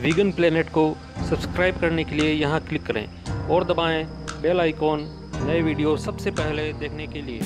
Vegan planet को subscribe करने के लिए यहाँ क्लिक करें और दबाएँ बेल आइकॉन नए वीडियो सबसे पहले देखने के लिए।